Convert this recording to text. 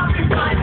Everybody